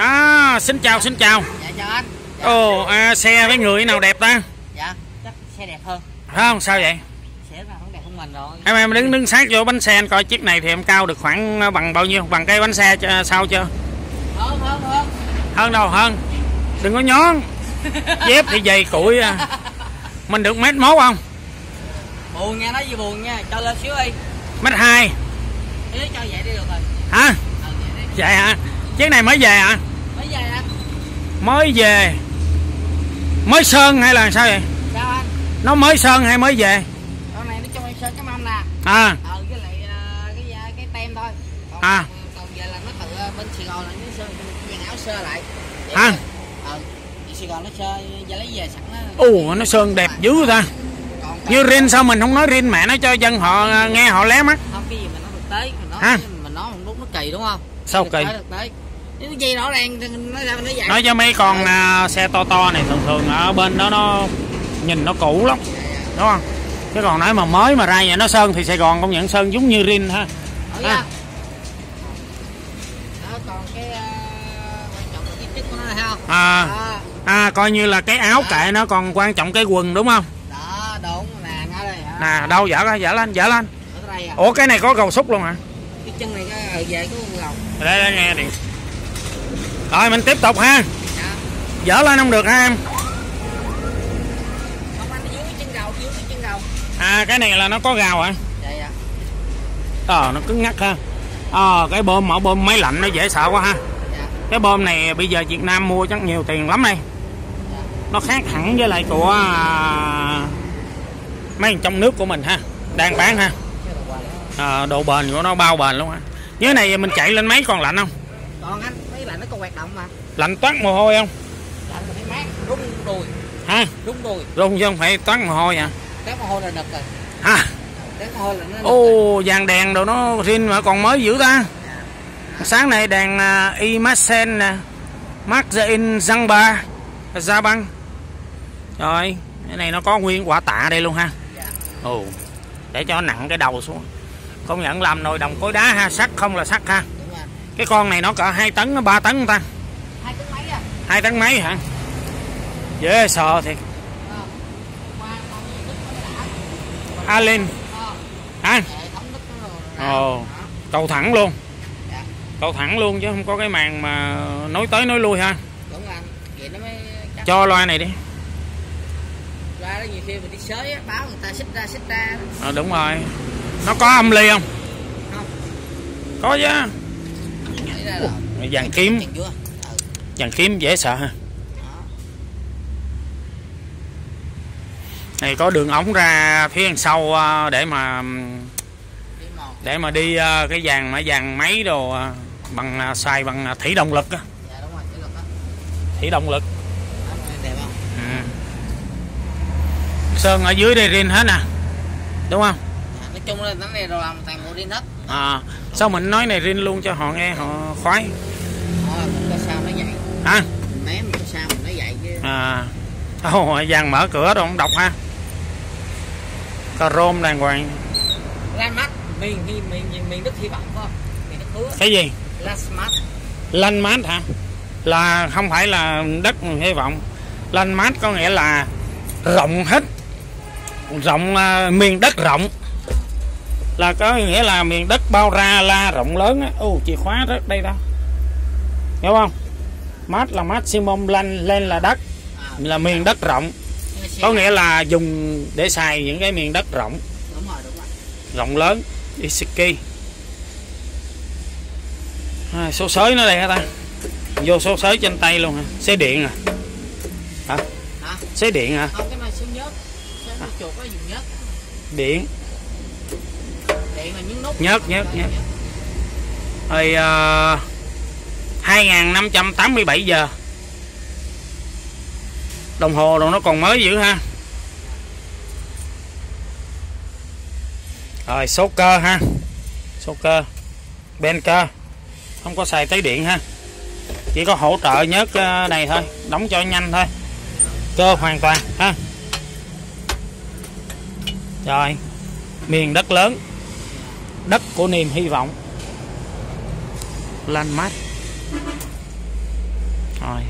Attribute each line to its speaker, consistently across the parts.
Speaker 1: À, xin chào, xin chào.
Speaker 2: Dạ chào anh.
Speaker 1: Ồ, à, xe với người nào đẹp ta?
Speaker 2: Dạ, chắc xe đẹp hơn.
Speaker 1: Không? Sao vậy?
Speaker 2: Xe là không đẹp hơn mình rồi.
Speaker 1: Em em đứng đứng sát vô bánh xe anh coi chiếc này thì em cao được khoảng à, bằng bao nhiêu? Bằng cái bánh xe cho- sao chưa?
Speaker 2: Hơn hơn hơn.
Speaker 1: Hơn đâu hơn. Đừng có nhón. Dép thì dày củi à. Mình được mét mốt không?
Speaker 2: Buồn nha, nói gì buồn nha, cho lên xíu đi.
Speaker 1: Mét hai
Speaker 2: Ý cho vậy đi được rồi.
Speaker 1: hả?
Speaker 2: Ừ vậy đi.
Speaker 1: Vậy hả? Chiếc này mới về hả?
Speaker 2: Anh?
Speaker 1: Mới về. Mới sơn hay là sao vậy?
Speaker 2: Sao anh?
Speaker 1: Nó mới sơn hay mới về?
Speaker 2: Con này nó cho em sơn cái mâm nè.
Speaker 1: À,
Speaker 2: Ờ với lại ờ, cái da- cái tem thôi. Còn,
Speaker 1: À.
Speaker 2: còn về là nó tự ờ, bên Sài Gòn là nó sơn dàn áo sơ lại. Vậy
Speaker 1: À.
Speaker 2: Ờ. Sài Gòn nó sơ và lấy về sẵn á.
Speaker 1: ồ nó sơn đẹp dữ ta.
Speaker 2: Còn
Speaker 1: Như rin sao mình không nói rin mẹ nó cho dân họ nghe họ lé mắt.
Speaker 2: không cái gì mình nói thực tế mình nói mình nói một lúc nó kỳ đúng không
Speaker 1: Sao kỳ?
Speaker 2: thực tế nếu gì rõ ràng thì nó ra nó vậy
Speaker 1: Nói cho mấy con à, xe to to này thường thường ở bên đó nó nhìn nó cũ lắm, đúng không? Chứ còn nói mà mới mà ra vậy nó sơn thì Sài Gòn công nhận sơn giống như rin ha.
Speaker 2: Đó còn cái chức của nó không
Speaker 1: À,
Speaker 2: đó,
Speaker 1: à coi như là cái áo kệ nó còn quan trọng cái quần đúng không?
Speaker 2: đó đúng nè đây
Speaker 1: đâu dở ra, dở lên, dở lên.
Speaker 2: à
Speaker 1: Ủa cái này có cầu xúc luôn hả?
Speaker 2: cái chân này cái ờ, về cái quần lòng
Speaker 1: Đây, đây nghe điện. Rồi mình tiếp tục ha.
Speaker 2: dạ
Speaker 1: Dở lên không được ha em.
Speaker 2: dưới dưới
Speaker 1: À cái này là nó có gào hả?
Speaker 2: vậy à
Speaker 1: Ờ nó cứng ngắc ha. Ờ cái bơm mẫu bơm máy lạnh nó dễ sợ quá ha.
Speaker 2: dạ
Speaker 1: Cái bơm này bây giờ Việt Nam mua chắc nhiều tiền lắm đây.
Speaker 2: dạ
Speaker 1: Nó khác hẳn với lại của à, mấy trong nước của mình ha. Đang bán ha. À, độ bền của nó bao bền luôn ha. Như thế này mình chạy lên máy còn lạnh không?
Speaker 2: còn anh mấy nó còn hoạt động mà
Speaker 1: Lạnh toát mồ hôi không?
Speaker 2: anh phải mát rung đùi
Speaker 1: Ha?
Speaker 2: rung đùi
Speaker 1: Rung chứ không phải toát mồ hôi hả?
Speaker 2: cái mồ hôi là nực rồi
Speaker 1: Ha?
Speaker 2: cái mồ hôi là nó.
Speaker 1: Ô vàng đèn đồ nó rin mà còn mới dữ ta. Sáng nay đèn uh, Imasen nè. Mark in Zangba. Ra băng. Rồi, cái này nó có nguyên quả tạ đây luôn ha.
Speaker 2: Dạ.
Speaker 1: Ồ. Để cho nó nặng cái đầu xuống. Công nhận làm nồi đồng cối đá ha, sắt không là sắt ha. Cái con này nó cỡ 2 tấn, nó 3 tấn không ta.
Speaker 2: hai tấn mấy à
Speaker 1: 2 tấn mấy hả? Dễ sợ thiệt.
Speaker 2: Nước nó rồi
Speaker 1: Ồ. Cầu thẳng luôn.
Speaker 2: Dạ.
Speaker 1: Cầu thẳng luôn chứ không có cái màn mà nối tới nối lui ha.
Speaker 2: đúng anh vậy nó mới chắc
Speaker 1: Cho loa này đi.
Speaker 2: ra đó nhiều khi mình đi sới á, báo người ta xích ra xích ra
Speaker 1: Ờ, đúng rồi. Nó có âm ly không?
Speaker 2: không
Speaker 1: Có chứ. Vàng kiếm,
Speaker 2: ừ.
Speaker 1: vàng kiếm dễ sợ ha. Này có đường ống ra phía đằng sau để mà để mà đi ờ, cái dàn mà dàn máy đồ ờ, bằng ờ, xài bằng thủy động lực á,
Speaker 2: dạ lực đó
Speaker 1: thủy động lực. Ừ. Sơn ở dưới đây rin hết nè. Đúng không?
Speaker 2: à, nói chung là cái này rồi làm toàn bộ riêng hết
Speaker 1: À, sao mình nói này rin luôn cho họ nghe họ khoái.
Speaker 2: Đó, mình có sao nó vậy
Speaker 1: Hả?
Speaker 2: mình có sao mình nó vậy chứ
Speaker 1: À. Ồ, dàn mở cửa đâu không đọc ha. Chrome đàng hoàng.
Speaker 2: Lan mắt miền miền miền miền hy vọng không miền đất hứa
Speaker 1: Cái gì?
Speaker 2: Lan
Speaker 1: mát hả? Là không phải là đất hy vọng. Lanh mát có nghĩa là rộng hết. Rộng à, miền đất rộng. Là có nghĩa là miền đất bao ra la rộng lớn á. Ồ, chìa khóa rất đây ta. Hiểu không? Mát là maximum lên lên là đất.
Speaker 2: À,
Speaker 1: là miền đất rộng. Có nghĩa là dùng để xài những cái miền đất rộng. Rộng lớn. Isiki. À, số sới nó đây hả ta? Vô số sới trên tay luôn hả? Xe điện à? Hả?
Speaker 2: Hả?
Speaker 1: Xe điện hả?
Speaker 2: Không cái này siêu nhớt. Xe nó chuột có dùng nhớt.
Speaker 1: Điện
Speaker 2: những nút.
Speaker 1: Nhớt nhớt nhớt. Rồi ờ, uh, 2587 giờ. Đồng hồ rồi nó còn mới dữ ha. Rồi số cơ ha. Số cơ. Ben cơ. Không có xài tới điện ha. Chỉ có hỗ trợ nhớt ờ, này thôi. Đóng cho nhanh thôi. Cơ hoàn toàn ha. Rồi miền đất lớn đất của niềm hy vọng. Lên landmark. Rồi.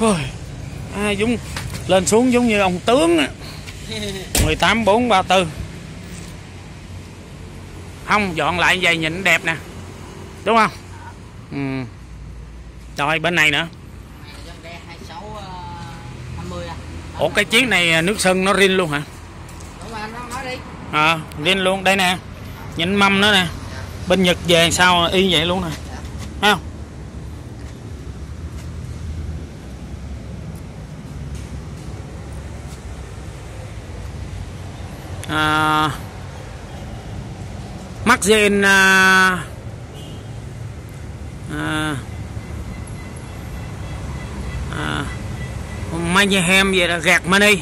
Speaker 1: Ôi, à, giống lên xuống giống như ông tướng 18434 không dọn lại vậy nhịn đẹp nè. Đúng không? Ừ. rồi bên này nữa. Ủa cái chiếc này nước sân nó rin luôn hả? À rin luôn. Đây nè nhìn mâm nữa nè. Bên nhật về sao y vậy luôn nè. Thấy không? À, mắc gen à, à, à, Mayhem vậy là gạt money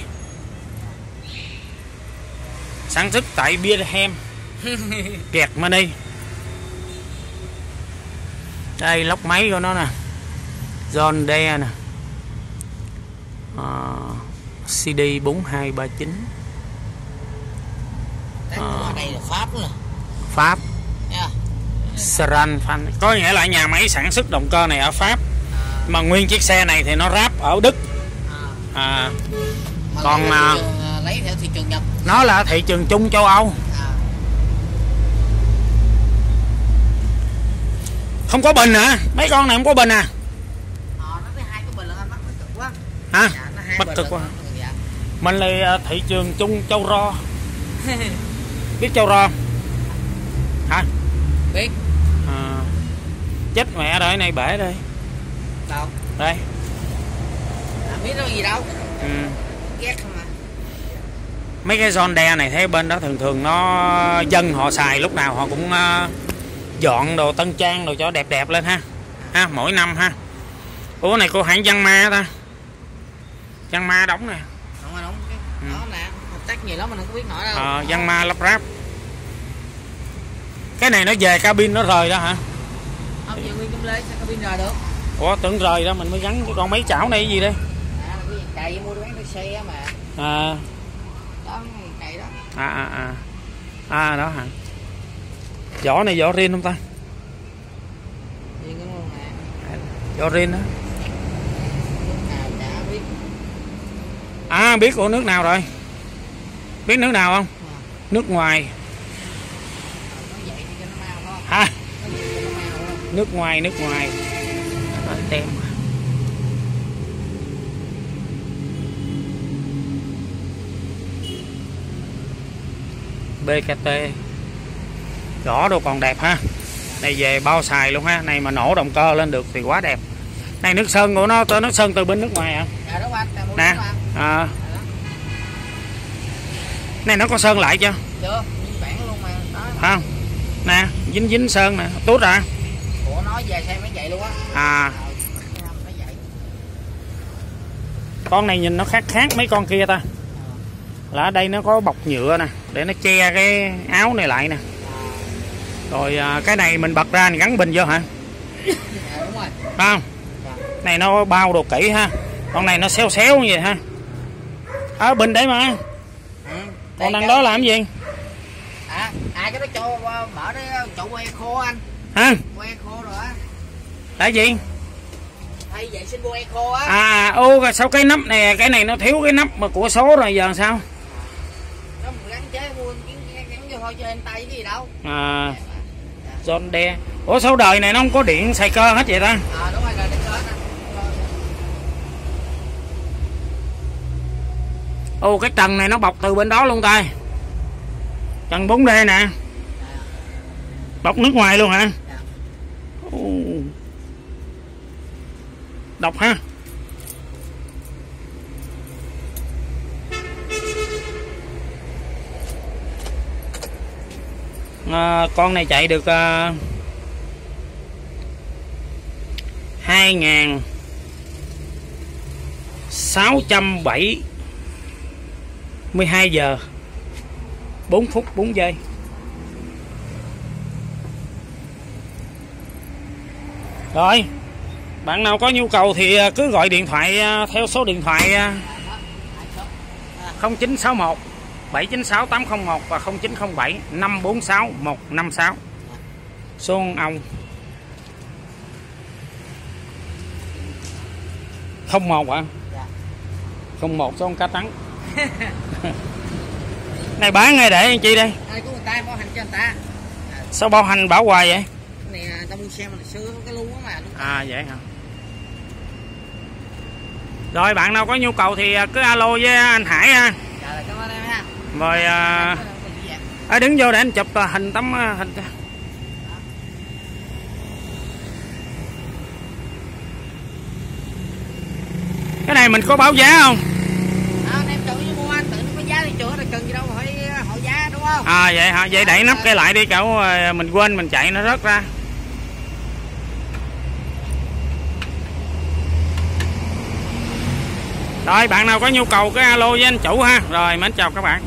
Speaker 1: sản xuất tại Birmingham gạt money đây lốc máy của nó nè. John Deere nè. À, CD 4239
Speaker 2: Cái
Speaker 1: Ờ.
Speaker 2: ở đây là Pháp nè.
Speaker 1: Pháp.
Speaker 2: Nha.
Speaker 1: Saran Fan có nghĩa là nhà máy sản xuất động cơ này ở Pháp.
Speaker 2: À,
Speaker 1: mà nguyên chiếc xe này thì nó ráp ở Đức
Speaker 2: à.
Speaker 1: à,
Speaker 2: Mà
Speaker 1: Còn,
Speaker 2: lấy,
Speaker 1: à,
Speaker 2: à, lấy theo thị trường Nhật.
Speaker 1: nó là thị trường chung châu Âu
Speaker 2: À.
Speaker 1: không có bình hả mấy con này không có bình à
Speaker 2: Ờ, bình là mắc cực quá.
Speaker 1: hả
Speaker 2: Dạ,
Speaker 1: Bất cực quá.
Speaker 2: Dạ.
Speaker 1: mình là à, thị trường chung châu ro biết châu ro hả
Speaker 2: Biết
Speaker 1: à, chết mẹ rồi này bể đây
Speaker 2: đâu?
Speaker 1: đây
Speaker 2: À, biết đâu gì đâu.
Speaker 1: ừ.
Speaker 2: Ghét không à.
Speaker 1: mấy cái John Deere này thấy bên đó thường thường nó dân họ xài lúc nào họ cũng ờ, dọn đồ tân trang đồ cho đẹp đẹp lên ha ha mỗi năm ha ủa này cô hãng văn ma ta văn ma đóng nè
Speaker 2: Không ai đóng cái
Speaker 1: Ừ.
Speaker 2: đó nè. Hợp tác nhiều lắm mình không có biết nổi đâu.
Speaker 1: ờ, văn ma lắp ráp cái này nó về cabin nó rời đó hả
Speaker 2: Không giờ nguyên trong lê cabin rời được.
Speaker 1: ủa tưởng rời đó mình mới gắn cái con mấy chảo này cái gì đây
Speaker 2: cày mua bán cái xe mà.
Speaker 1: à.
Speaker 2: Đó, cày đó.
Speaker 1: à à à. À đó hả? Vỏ này vỏ rin không ta?
Speaker 2: Riêng nè.
Speaker 1: vỏ rin đó
Speaker 2: biết.
Speaker 1: À biết của nước nào rồi? Biết nước nào không?
Speaker 2: À,
Speaker 1: Nước ngoài.
Speaker 2: Thôi.
Speaker 1: Nước ngoài nước ngoài. Nói tem BKT Rõ đồ còn đẹp ha. Này về bao xài luôn ha. Này mà nổ động cơ lên được thì quá đẹp. Này nước sơn của nó Nước sơn từ bên nước ngoài hả?
Speaker 2: Dạ
Speaker 1: Nè. à,
Speaker 2: Dạ.
Speaker 1: Này nó có sơn lại chưa?
Speaker 2: Chưa, nguyên bản luôn mà. Đó.
Speaker 1: không? Nè dính dính sơn nè. Tốt à
Speaker 2: Ủa nói về xe mới vậy luôn á.
Speaker 1: à.
Speaker 2: Ờ, nó
Speaker 1: con này nhìn nó khác khác mấy con kia ta. Là ở đây nó có bọc nhựa nè để nó che cái áo này lại nè. Rồi à, cái này mình bật ra mình gắn bình vô hả?
Speaker 2: Đúng
Speaker 1: không? Này nó bao đồ kỹ ha. Con này nó xéo xéo như vậy ha. Ở bình đấy mà. Đằng
Speaker 2: cái-
Speaker 1: đó làm gì?
Speaker 2: À, à cái đó cho uh, mở đấy chỗ que khô anh.
Speaker 1: hả?
Speaker 2: Que khô rồi á.
Speaker 1: là gì?
Speaker 2: Thay vệ sinh que khô á.
Speaker 1: à ô rồi sao cái nắp này cái này nó thiếu cái nắp mà của số rồi giờ sao
Speaker 2: Nó mình gắn chế mua gắn, gắn, gắn vô thôi cho em tay chứ gì đâu.
Speaker 1: à John Deere ủa sao đời này nó không có điện xài cơ hết vậy ta
Speaker 2: À đúng rồi rồi.
Speaker 1: Ô cái trần này nó bọc từ bên đó luôn ta Trần 4D nè Bọc nước ngoài luôn hả
Speaker 2: Dạ.
Speaker 1: Ô. Đọc ha à, Con này chạy được à, 2 607 12 giờ 4 phút 4 giây. Rồi Bạn nào có nhu cầu thì ờ, cứ gọi điện thoại ờ, theo số điện thoại 0961 796 801 và 0907 546 156 Số ông. 01 hả?
Speaker 2: Dạ.
Speaker 1: không một số con cá trắng này bán ngay để chị đây.
Speaker 2: Đây có người ta bảo hành cho người ta.
Speaker 1: Sao bao hành bảo hoài vậy?
Speaker 2: Cái này người ta mua xe mà xưa cái á mà lúc
Speaker 1: à vậy hả? Rồi bạn nào có nhu cầu thì à, cứ alo với anh Hải ha.
Speaker 2: Dạ, cảm ơn em ha
Speaker 1: rồi à, à, đứng vô để anh chụp à, hình tấm à, hình cái này mình có báo giá không?
Speaker 2: À, em tự mua anh tự nó có giá thì chữa rồi cần gì đâu mà phải hỏi giá đúng không?
Speaker 1: À vậy hả? Vậy đẩy nắp cái lại đi cậu à, mình quên mình chạy nó rớt ra. Rồi bạn nào có nhu cầu cứ alo với anh chủ ha. Rồi mến chào các bạn